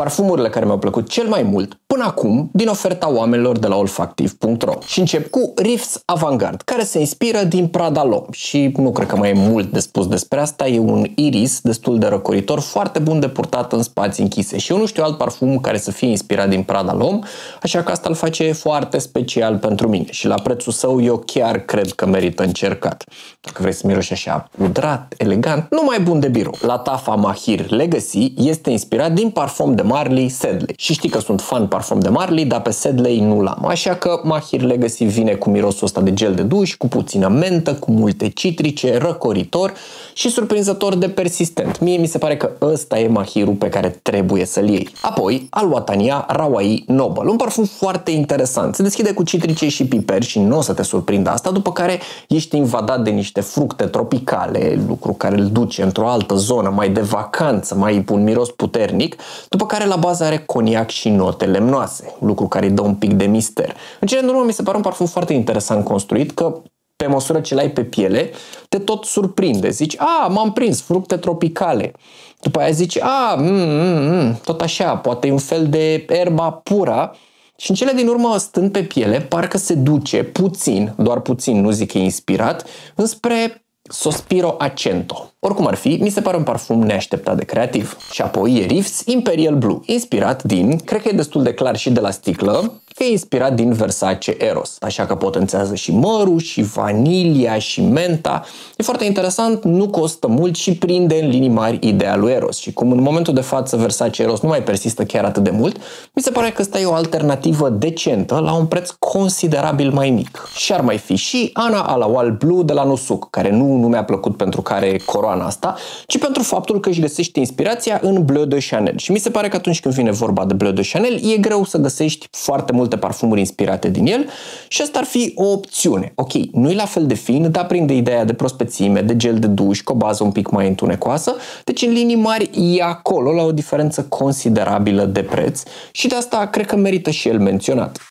parfumurile care mi-au plăcut cel mai mult până acum din oferta oamenilor de la olfactiv.ro. Și încep cu Riffs Avantgarde, care se inspiră din Prada L'Homme și nu cred că mai e mult de spus despre asta, e un iris destul de răcoritor, foarte bun de purtat în spații închise și eu nu știu alt parfum care să fie inspirat din Prada L'Homme, așa că asta îl face foarte special pentru mine și la prețul său eu chiar cred că merită încercat. Dacă vrei să miroși așa udrat, elegant, nu mai bun de birou. La Tafa Mahir Legacy este inspirat din parfum de Marley Sedley. Și știi că sunt fan parfum de Marley, dar pe Sedley nu l-am. Așa că Mahir Legacy vine cu mirosul ăsta de gel de duș, cu puțină mentă, cu multe citrice, răcoritor și surprinzător de persistent. Mie mi se pare că ăsta e mahirul pe care trebuie să-l iei. Apoi, Alwatania Rawai Noble, un parfum foarte interesant. Se deschide cu citrice și piper și nu o să te surprindă asta, după care ești invadat de niște fructe tropicale, lucru care îl duce într-o altă zonă, mai de vacanță, mai un miros puternic, după care la bază are coniac și note lemnoase, lucru care îi dă un pic de mister. În cele din urmă mi se pare un parfum foarte interesant construit, că pe măsură ce l-ai pe piele, te tot surprinde. Zici, a, m-am prins, fructe tropicale. După aia zici, a, mm, mm, mm, tot așa, poate e un fel de erba pura. Și în cele din urmă, stând pe piele, parcă se duce puțin, doar puțin, nu zic că e inspirat, înspre Sospiro Accento. Oricum ar fi, mi se pare un parfum neașteptat de creativ. Și apoi e Riffs Imperial Blue, inspirat din, cred că e destul de clar și de la sticlă, că e inspirat din Versace Eros, așa că potențează și mărul, și vanilia, și menta. E foarte interesant, nu costă mult și prinde în linii mari ideea lui Eros. Și cum în momentul de față Versace Eros nu mai persistă chiar atât de mult, mi se pare că ăsta e o alternativă decentă la un preț considerabil mai mic. Și ar mai fi și Ana Alawal Blue de la Nusuc, care nu, nu mi-a plăcut pentru care are coroana asta, ci pentru faptul că își găsește inspirația în Bleu de Chanel. Și mi se pare că atunci când vine vorba de Bleu de Chanel, e greu să găsești foarte mult multe parfumuri inspirate din el și asta ar fi o opțiune. Ok, nu e la fel de fin, dar prinde ideea de prospețime, de gel de duș, cu o bază un pic mai întunecoasă, deci în linii mari e acolo la o diferență considerabilă de preț și de asta cred că merită și el menționat.